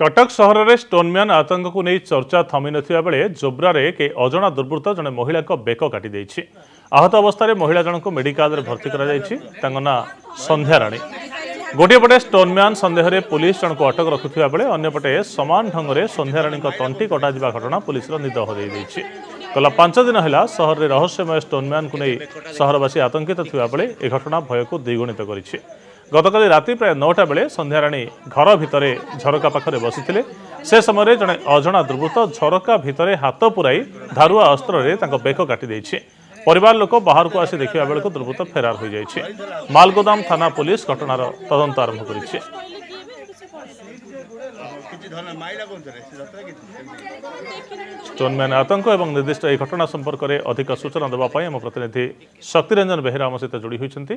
କଟକ ସହରରେ ଷ୍ଟୋନ୍ମ୍ୟାନ୍ ଆତଙ୍କକୁ ନେଇ ଚର୍ଚ୍ଚା ଥମିନଥିବା ବେଳେ ଜୋବ୍ରାରେ କେହି ଅଜଣା ଦୁର୍ବୃତ୍ତ ଜଣେ ମହିଳାଙ୍କ ବେକ କାଟିଦେଇଛି ଆହତ ଅବସ୍ଥାରେ ମହିଳା ଜଣଙ୍କୁ ମେଡିକାଲରେ ଭର୍ତ୍ତି କରାଯାଇଛି ତାଙ୍କ ନାଁ ସନ୍ଧ୍ୟାରାଣୀ ଗୋଟିଏ ପଟେ ଷ୍ଟୋନ୍ମ୍ୟାନ୍ ସନ୍ଦେହରେ ପୁଲିସ ଜଣଙ୍କୁ ଅଟକ ରଖୁଥିବା ବେଳେ ଅନ୍ୟପଟେ ସମାନ ଢଙ୍ଗରେ ସନ୍ଧ୍ୟାରାଣୀଙ୍କ ତଣ୍ଟି କଟାଯିବା ଘଟଣା ପୁଲିସର ନିଦ ହରାଇଦେଇଛି ଗଲା ପାଞ୍ଚ ଦିନ ହେଲା ସହରରେ ରହସ୍ୟମୟ ଷ୍ଟୋନ୍ମ୍ୟାନ୍କୁ ନେଇ ସହରବାସୀ ଆତଙ୍କିତ ଥିବାବେଳେ ଏ ଘଟଣା ଭୟକୁ ଦ୍ୱିଗୁଣିତ କରିଛି ଗତକାଲି ରାତି ପ୍ରାୟ ନଅଟା ବେଳେ ସନ୍ଧ୍ୟାରାଣୀ ଘର ଭିତରେ ଝରକା ପାଖରେ ବସିଥିଲେ ସେ ସମୟରେ ଜଣେ ଅଜଣା ଦୁର୍ବୃତ୍ତ ଝରକା ଭିତରେ ହାତ ପୁରାଇ ଧାରୁଆ ଅସ୍ତ୍ରରେ ତାଙ୍କ ବେକ କାଟିଦେଇଛି ପରିବାର ଲୋକ ବାହାରକୁ ଆସି ଦେଖିବା ବେଳକୁ ଦୁର୍ବୃତ୍ତ ଫେରାର ହୋଇଯାଇଛି ମାଲଗୋଦାମ ଥାନା ପୋଲିସ ଘଟଣାର ତଦନ୍ତ ଆରମ୍ଭ କରିଛି ଷ୍ଟୋନ୍ମ୍ୟାନ୍ ଆତଙ୍କ ଏବଂ ନିର୍ଦ୍ଦିଷ୍ଟ ଏହି ଘଟଣା ସମ୍ପର୍କରେ ଅଧିକ ସୂଚନା ଦେବା ପାଇଁ ଆମ ପ୍ରତିନିଧି ଶକ୍ତିରଞ୍ଜନ ବେହେରା ଆମ ସହିତ ଯୋଡ଼ି ହୋଇଛନ୍ତି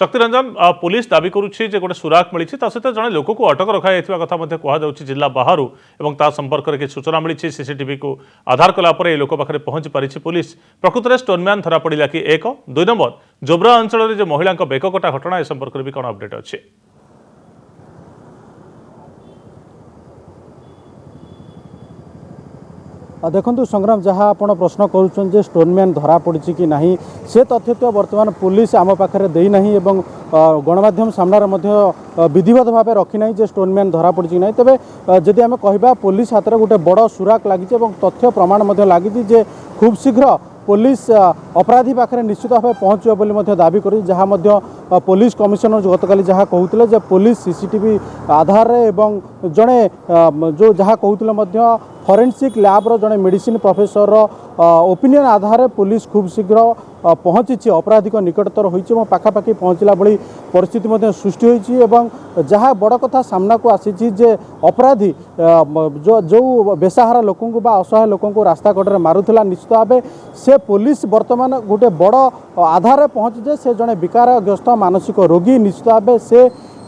ଶକ୍ତିରଞ୍ଜନ ପୋଲିସ ଦାବି କରୁଛି ଯେ ଗୋଟେ ସୁରାକ ମିଳିଛି ତା ସହିତ ଜଣେ ଲୋକକୁ ଅଟକ ରଖାଯାଇଥିବା କଥା ମଧ୍ୟ କୁହାଯାଉଛି ଜିଲ୍ଲା ବାହାରୁ ଏବଂ ତା ସମ୍ପର୍କରେ କିଛି ସୂଚନା ମିଳିଛି ସିସିଟିଭିକୁ ଆଧାର କଲା ପରେ ଏହି ଲୋକ ପାଖରେ ପହଞ୍ଚି ପାରିଛି ପୋଲିସ ପ୍ରକୃତରେ ଷ୍ଟୋନ୍ମ୍ୟାନ୍ ଧରାପଡ଼ିଲା କି ଏକ ଦୁଇ ନମ୍ବର ଜୋବ୍ରା ଅଞ୍ଚଳରେ ଯେ ମହିଳାଙ୍କ ବେକକଟା ଘଟଣା ଏ ସମ୍ପର୍କରେ ବି କ'ଣ ଅପଡେଟ୍ ଅଛି ଦେଖନ୍ତୁ ସଂଗ୍ରାମ ଯାହା ଆପଣ ପ୍ରଶ୍ନ କରୁଛନ୍ତି ଯେ ଷ୍ଟୋନ୍ମ୍ୟାନ୍ ଧରା ପଡ଼ିଛି କି ନାହିଁ ସେ ତଥ୍ୟ ବର୍ତ୍ତମାନ ପୋଲିସ ଆମ ପାଖରେ ଦେଇନାହିଁ ଏବଂ ଗଣମାଧ୍ୟମ ସାମ୍ନାରେ ମଧ୍ୟ ବିଧିବଦ୍ଧ ଭାବେ ରଖିନାହିଁ ଯେ ଷ୍ଟୋନ୍ମ୍ୟାନ୍ ଧରା ପଡ଼ିଛି କି ନାହିଁ ତେବେ ଯଦି ଆମେ କହିବା ପୋଲିସ ହାତରେ ଗୋଟେ ବଡ଼ ସୁରାକ ଲାଗିଛି ଏବଂ ତଥ୍ୟ ପ୍ରମାଣ ମଧ୍ୟ ଲାଗିଛି ଯେ ଖୁବ୍ ଶୀଘ୍ର ପୋଲିସ ଅପରାଧୀ ପାଖରେ ନିଶ୍ଚିତ ଭାବେ ପହଞ୍ଚିବ ବୋଲି ମଧ୍ୟ ଦାବି କରିଛି ଯାହା ମଧ୍ୟ ପୋଲିସ କମିଶନର ଗତକାଲି ଯାହା କହୁଥିଲେ ଯେ ପୋଲିସ ସିସିଟିଭି ଆଧାରରେ ଏବଂ ଜଣେ ଯେଉଁ ଯାହା କହୁଥିଲେ ମଧ୍ୟ ଫରେନ୍ସିକ୍ ଲ୍ୟାବ୍ର ଜଣେ ମେଡ଼ିସିନ୍ ପ୍ରଫେସରର ଓପିନିଅନ୍ ଆଧାରରେ ପୋଲିସ ଖୁବ୍ ଶୀଘ୍ର ପହଞ୍ଚିଛି ଅପରାଧିକ ନିକଟତର ହୋଇଛି ଏବଂ ପାଖାପାଖି ପହଞ୍ଚିଲା ଭଳି ପରିସ୍ଥିତି ମଧ୍ୟ ସୃଷ୍ଟି ହୋଇଛି ଏବଂ ଯାହା ବଡ଼ କଥା ସାମ୍ନାକୁ ଆସିଛି ଯେ ଅପରାଧୀ ଯେଉଁ ବେସାହାରା ଲୋକଙ୍କୁ ବା ଅସହାୟ ଲୋକଙ୍କୁ ରାସ୍ତାଘାଟରେ ମାରୁଥିଲା ନିଶ୍ଚିତ ଭାବେ ସେ ପୋଲିସ ବର୍ତ୍ତମାନ ଗୋଟେ ବଡ଼ ଆଧାରରେ ପହଞ୍ଚିଛି ଯେ ସେ ଜଣେ ବିକାରଗ୍ରସ୍ତ ମାନସିକ ରୋଗୀ ନିଶ୍ଚିତ ଭାବେ ସେ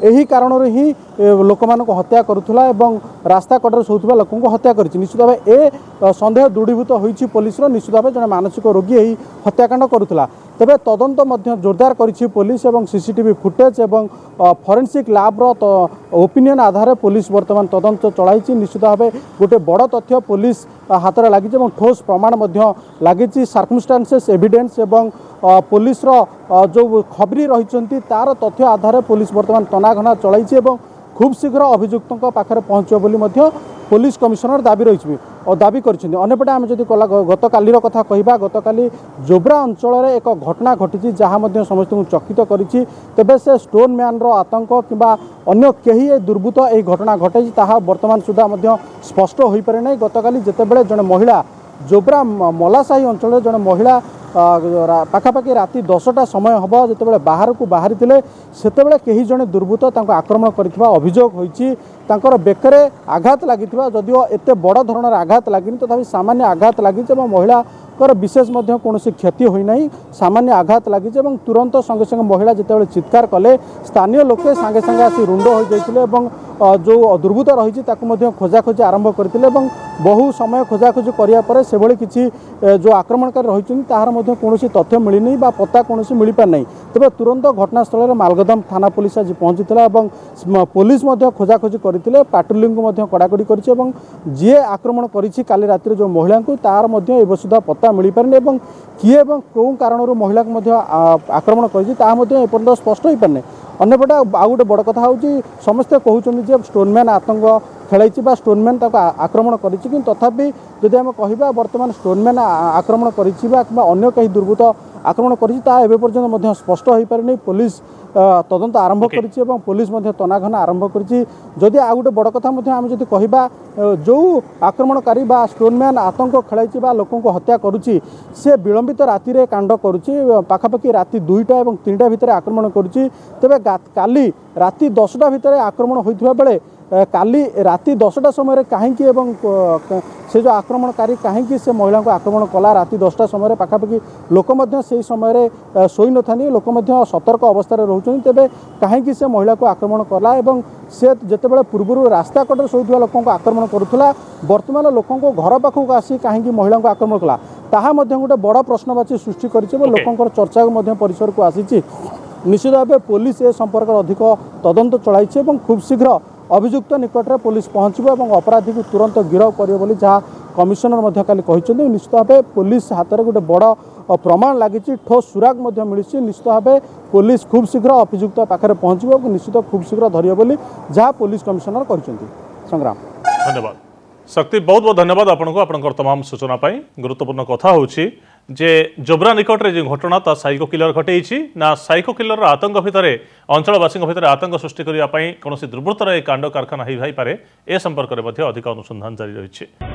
ଏହି କାରଣରୁ ହିଁ ଲୋକମାନଙ୍କୁ ହତ୍ୟା କରୁଥିଲା ଏବଂ ରାସ୍ତା କଡ଼ରେ ଶୋଉଥିବା ଲୋକଙ୍କୁ ହତ୍ୟା କରିଛି ନିଶ୍ଚିତ ଭାବେ ଏ ସନ୍ଦେହ ଦୃଢ଼ୀଭୂତ ହୋଇଛି ପୋଲିସର ନିଶ୍ଚିତ ଭାବେ ଜଣେ ମାନସିକ ରୋଗୀ ଏହି ହତ୍ୟାକାଣ୍ଡ କରୁଥିଲା তবে তদন্ত মধ্যে জোরদার করেছে পুলিশ এবং সিসিটিভি ফুটেজ এবং ফরেনসিক ল্যাব্র ওপিনিয়ন আধারে পুলিশ বর্তমান তদন্ত চলাইছে নিশ্চিত ভাবে গোটে বড় তথ্য পুলিশ হাতের লাগিছে এবং ঠোস প্রমাণ মধ্যে লাগিছে সার্কমস্টান্সেস এভিডেন্স এবং পুলিশর যে খবরি রয়েছেন তার তথ্য আধারে পুলিশ বর্তমান তনাঘনা চলাইছে এবং খুব শীঘ্র অভিযুক্তଙ୍କ ପାଖରେ ପହଞ୍ଚିବ ବୋଲି ମଧ୍ୟ ପୋଲିସ କମିଶନର ଦାବି ରହିଛି ଦାବି କରିଛନ୍ତି ଅନ୍ୟପଟେ ଆମେ ଯଦି କଲା ଗତକାଲିର କଥା କହିବା ଗତକାଲି ଜୋବ୍ରା ଅଞ୍ଚଳରେ ଏକ ଘଟଣା ଘଟିଛି ଯାହା ମଧ୍ୟ ସମସ୍ତଙ୍କୁ ଚକିତ କରିଛି ତେବେ ସେ ଷ୍ଟୋନ୍ ମ୍ୟାନ୍ର ଆତଙ୍କ କିମ୍ବା ଅନ୍ୟ କେହି ଏ ଦୁର୍ବୃତ୍ତ ଏହି ଘଟଣା ଘଟେଇଛି ତାହା ବର୍ତ୍ତମାନ ସୁଦ୍ଧା ମଧ୍ୟ ସ୍ପଷ୍ଟ ହୋଇପାରେ ନାହିଁ ଗତକାଲି ଯେତେବେଳେ ଜଣେ ମହିଳା জোব্রা মলাসাহি অঞ্চলের জন মহিলা পাখাপাখি রাতে দশটা সময় হব যেতবে বাহারক বাহারি সেতবে কেহি জনে দুর্বৃত্ত তাঁকু আক্রমণ করে অভিযোগ হয়েছে তাঁকর বেকরে আঘাত লাগি যদিও এত বড় ধরনের আঘাত লাগিনি তথাপি সামান্য আঘাত লাগিছে এবং মহিলা ତାଙ୍କର ବିଶେଷ ମଧ୍ୟ କୌଣସି କ୍ଷତି ହୋଇନାହିଁ ସାମାନ୍ୟ ଆଘାତ ଲାଗିଛି ଏବଂ ତୁରନ୍ତ ସଙ୍ଗେ ସଙ୍ଗେ ମହିଳା ଯେତେବେଳେ ଚିତ୍କାର କଲେ ସ୍ଥାନୀୟ ଲୋକେ ସାଙ୍ଗେ ସାଙ୍ଗେ ଆସି ରୁଣ୍ଡ ହୋଇଯାଇଥିଲେ ଏବଂ ଯେଉଁ ଦୁର୍ବୃତ୍ତ ରହିଛି ତାକୁ ମଧ୍ୟ ଖୋଜାଖୋଜି ଆରମ୍ଭ କରିଥିଲେ ଏବଂ ବହୁ ସମୟ ଖୋଜାଖୋଜି କରିବା ପରେ ସେଭଳି କିଛି ଯେଉଁ ଆକ୍ରମଣକାରୀ ରହିଛନ୍ତି ତାହାର ମଧ୍ୟ କୌଣସି ତଥ୍ୟ ମିଳିନି ବା ପତ୍ତା କୌଣସି ମିଳିପାରିନାହିଁ ତେବେ ତୁରନ୍ତ ଘଟଣାସ୍ଥଳରେ ମାଲଗୋଦାମ ଥାନା ପୋଲିସ ଆଜି ପହଞ୍ଚିଥିଲା ଏବଂ ପୋଲିସ ମଧ୍ୟ ଖୋଜାଖୋଜି କରିଥିଲେ ପାଟ୍ରୋଲିଂକୁ ମଧ୍ୟ କଡ଼ାକଡ଼ି କରିଛି ଏବଂ ଯିଏ ଆକ୍ରମଣ କରିଛି କାଲି ରାତିରେ ଯେଉଁ ମହିଳାଙ୍କୁ ତାହାର ମଧ୍ୟ ଏବେ ସୁଦ୍ଧା ପତ୍ତା ମିଳିପାରିନି ଏବଂ କିଏ ଏବଂ କେଉଁ କାରଣରୁ ମହିଳାଙ୍କୁ ମଧ୍ୟ ଆକ୍ରମଣ କରିଛି ତାହା ମଧ୍ୟ ଏପର୍ଯ୍ୟନ୍ତ ସ୍ପଷ୍ଟ ହୋଇପାରିନି ଅନ୍ୟପଟେ ଆଉ ଗୋଟେ ବଡ଼ କଥା ହେଉଛି ସମସ୍ତେ କହୁଛନ୍ତି ଯେ ଷ୍ଟୋନ୍ମ୍ୟାନ୍ ଆତଙ୍କ ଖେଳାଇଛି ବା ଷ୍ଟୋନ୍ମ୍ୟାନ୍ ତାକୁ ଆକ୍ରମଣ କରିଛି କିନ୍ତୁ ତଥାପି ଯଦି ଆମେ କହିବା ବର୍ତ୍ତମାନ ଷ୍ଟୋନ୍ମ୍ୟାନ୍ ଆକ୍ରମଣ କରିଛି ବା କିମ୍ବା ଅନ୍ୟ କେହି ଦୁର୍ବୃତ୍ତ ଆକ୍ରମଣ କରିଛି ତାହା ଏବେ ପର୍ଯ୍ୟନ୍ତ ମଧ୍ୟ ସ୍ପଷ୍ଟ ହୋଇପାରିନି ପୋଲିସ তদন্ত আরম্ভ করেছি এবং পুলিশ মধ্যে তনাঘনা আরম্ভ করেছি যদি আউ গোটে বড় কথা মধ্যে আমি যদি কহবা যে আক্রমণকারী বা স্টোনম্যান আতঙ্ক খেলাইছি বা লোক হত্যা করুছি সে বিলম্বিত রাতিরে কাণ্ড করুছি পাখাপাখি রাতি দুইটা এবং তিনটা ভিতরে আক্রমণ করুছি তবে কালি রাতি দশটা ভিতরে আক্রমণ হয়ে বেড়ে কালি রাতে দশটা সময় কী এবং সে যে আক্রমণকারী কী সে মহিলা আক্রমণ কলা রাতে দশটা সময় পাখাপাখি লোক সেই সময় শোই নথানি লোক সতর্ক অবস্থায় রোচান তবে কী সে মহিলা আক্রমণ কলা এবং সে যেতবে পূর্বর রাস্তা কটে শোয়া লোক আক্রমণ করুলা বর্তমানে লোক ঘর পাখক আসি কাহিকি মহিলা আক্রমণ কলা তাহা গোটে বড় প্রশ্নবাচী সৃষ্টি করেছে এবং লোকর চর্চা পরিসরক আসিছে নিশ্চিত ভাবে পুলিশ এ সম্পর্কের অধিক তদন্ত চলাইছে এবং খুব শীঘ্র অভিযুক্ত নিকটৰ পুলিচ পহচিব আৰু অপরাধীক তৰন্ত গ্ৰেৱ কৰিব বুলি যা কমিছনাৰ মধ্যকালি কহিছندو নিশ্চিতভাৱে পুলিচ হাতৰ গটে বড় প্রমাণ লাগিছি ঠো সুৰাগ মধ্য مليছি নিশ্চিতভাৱে পুলিচ খুব শীঘ্ৰে অভিযুক্তৰ পাখৰ পহচিব আৰু নিশ্চিত খুব শীঘ্ৰে ধৰিব বুলি যা পুলিচ কমিছনাৰ কৰিছন্তি সংগ্ৰাম ধন্যবাদ শক্তি বহুত বহুত ধন্যবাদ আপোনাক আপোনকৰ तमाम সূচনাপাই গুৰুতপূর্ণ কথা হৈছি ଯେ ଜୋବ୍ରା ନିକଟରେ ଯେଉଁ ଘଟଣା ତା ସାଇକୋ କିଲର ଘଟେଇଛି ନା ସାଇକୋ କିଲରର ଆତଙ୍କ ଭିତରେ ଅଞ୍ଚଳବାସୀଙ୍କ ଭିତରେ ଆତଙ୍କ ସୃଷ୍ଟି କରିବା ପାଇଁ କୌଣସି ଦୁର୍ବୃତ୍ତର ଏହି କାଣ୍ଡ କାରଖାନା ହୋଇଥାଇପାରେ ଏ ସମ୍ପର୍କରେ ମଧ୍ୟ ଅଧିକ ଅନୁସନ୍ଧାନ ଜାରି ରହିଛି